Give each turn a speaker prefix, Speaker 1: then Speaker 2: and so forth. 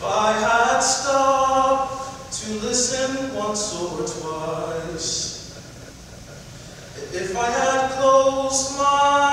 Speaker 1: If I had stopped to listen once or twice, if I had closed my eyes.